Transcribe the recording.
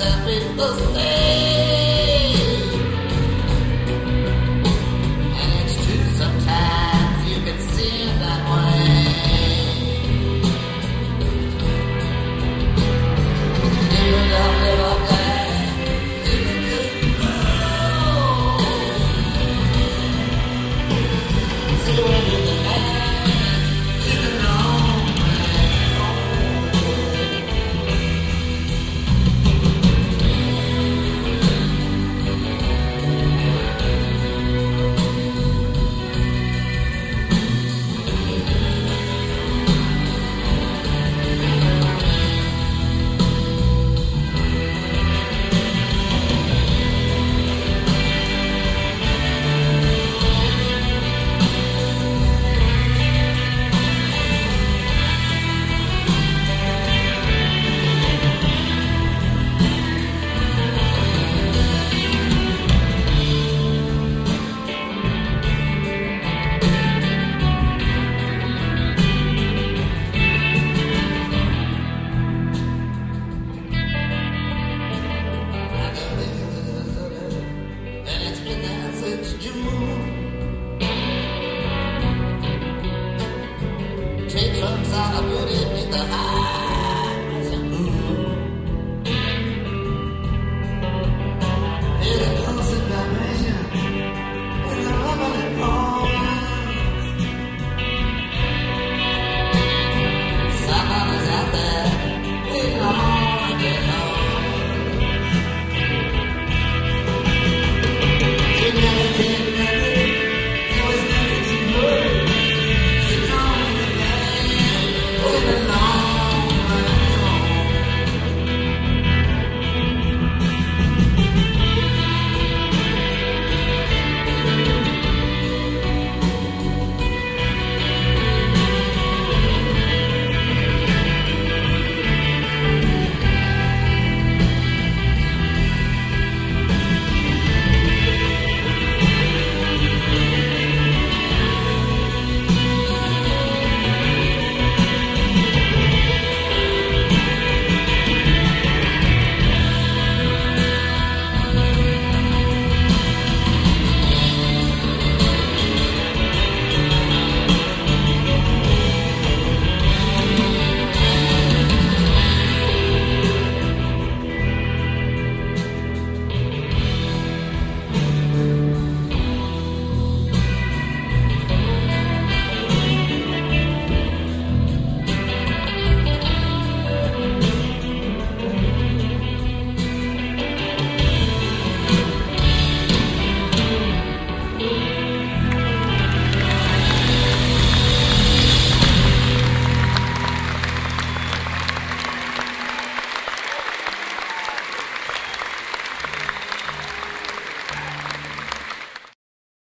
seven percent. It in the house.